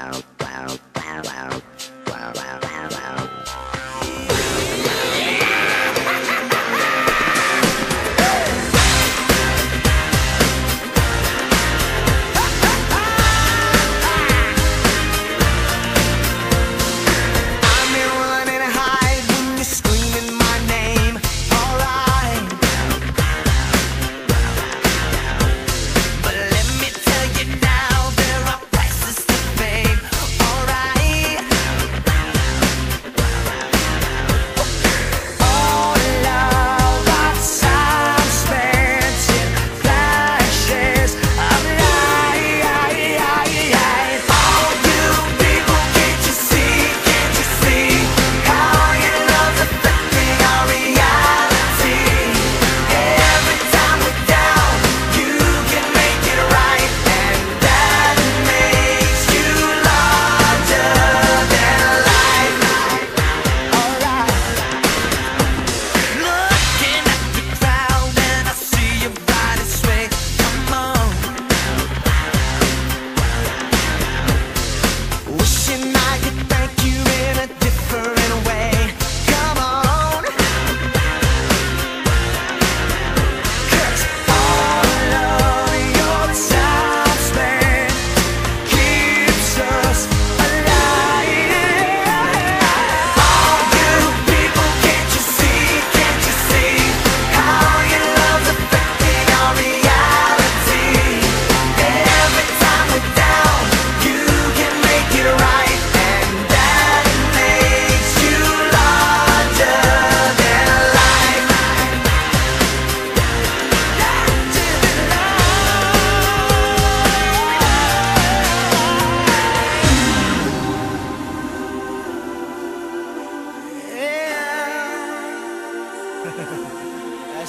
I'm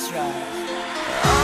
That's right.